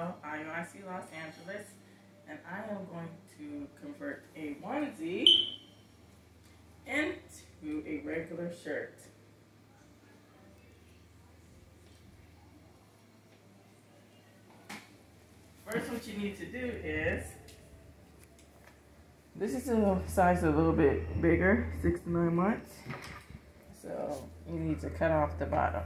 Michelle, IUIC Los Angeles, and I am going to convert a onesie into a regular shirt. First, what you need to do is, this is a size a little bit bigger, six to nine months. So you need to cut off the bottom.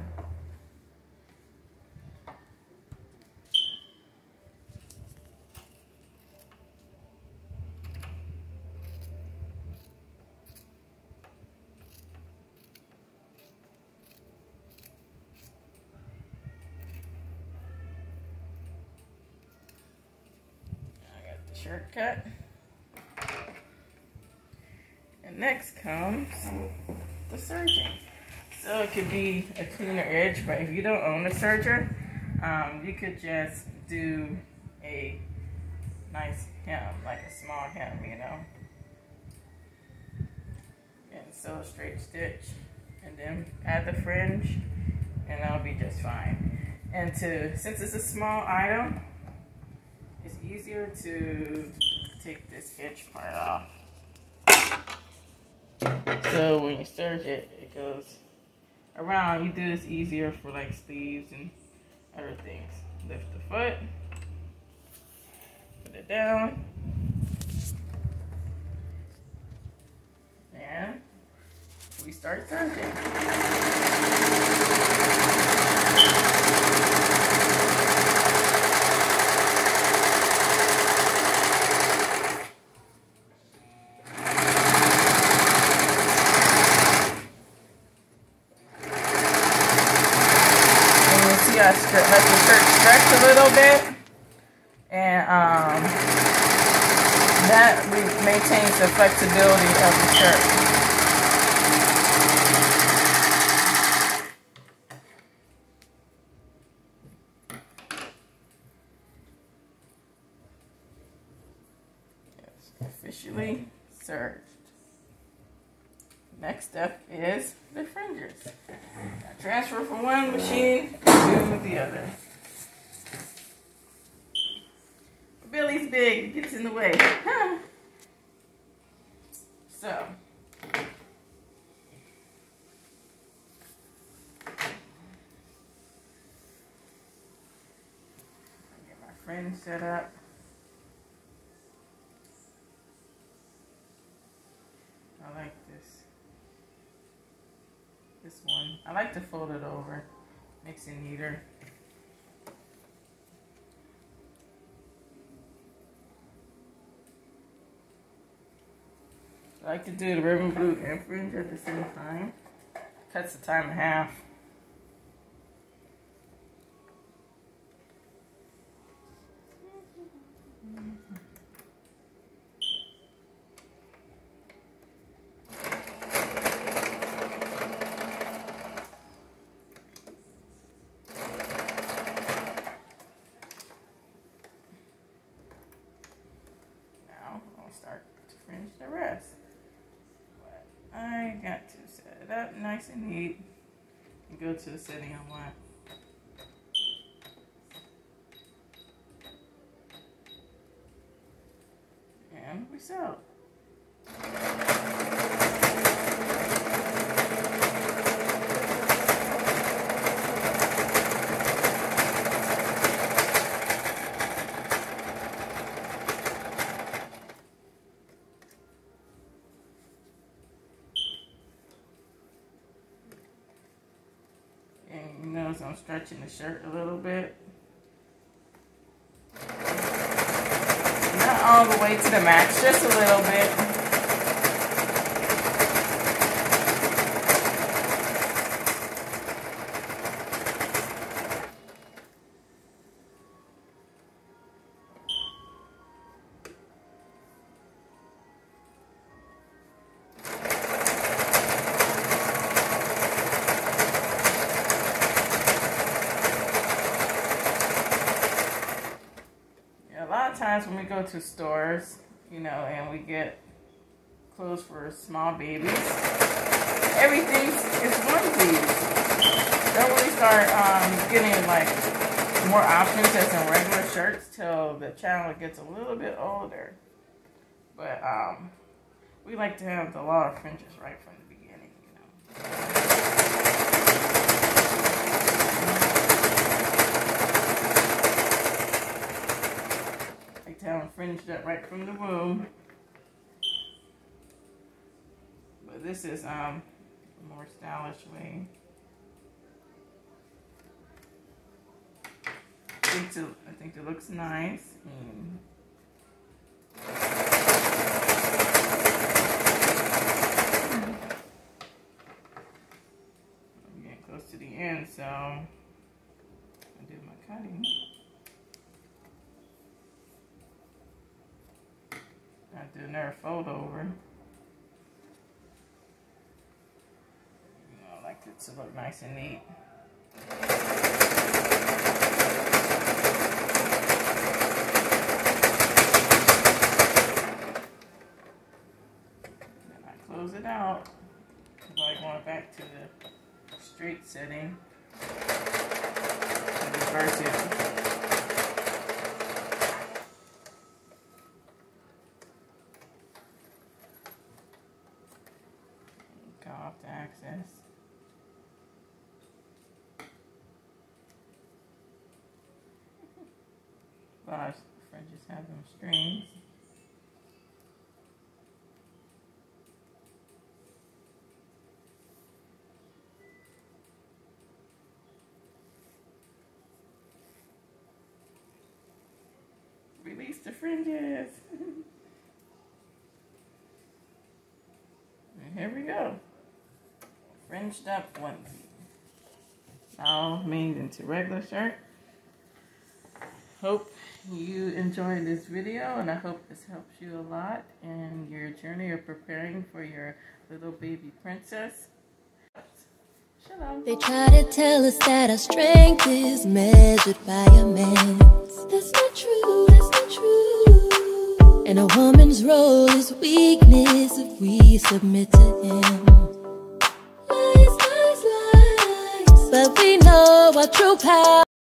Shirt cut. And next comes the serging. So it could be a cleaner edge, but if you don't own a serger, um, you could just do a nice hem, like a small hem, you know. And sew a straight stitch, and then add the fringe, and that'll be just fine. And to, since it's a small item, easier to take this edge part off. So when you serge it, it goes around. You do this easier for like sleeves and other things. Lift the foot, put it down, and we start serging. Let the shirt stretch a little bit. And um, that we maintains the flexibility of the shirt. officially serged. Next step is the fringes. I transfer from one machine to the other. Billy's big, gets in the way. so. Get my fringe set up. I like this. This one. I like to fold it over. Makes it neater. I like to do the ribbon boot and fringe at the same time. Cuts the time in half. Nice and neat and go to the setting I want. And we sew. I'm stretching the shirt a little bit. Not all the way to the max, just a little bit. Times when we go to stores, you know, and we get clothes for small babies, everything is onesies. Don't really start um, getting like more options as in regular shirts till the channel gets a little bit older. But um, we like to have the lot of fringes right from the beginning, you know. Like to have them fringed up right from the womb. But this is um, a more stylish way. I think it looks nice. Mm. I'm getting close to the end, so I do my cutting. Do another fold over. I like it to look nice and neat. And I close it out. By going back to the straight setting. Reverse it. Cut But fringes have them strings. release the fringes. here we go. Fringed up onesie. Now made into regular shirt. Hope you enjoyed this video and I hope this helps you a lot in your journey of preparing for your little baby princess. They try to tell us that our strength is measured by a man's. That's not true, that's not true. And a woman's role is weakness if we submit to him. True power.